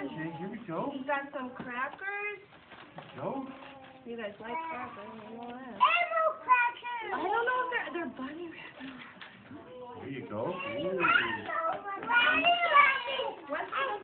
Okay, here we go. You got some crackers. Go. You guys like crackers? Animal crackers! I don't know if they're they're bunny. There you go. Ooh.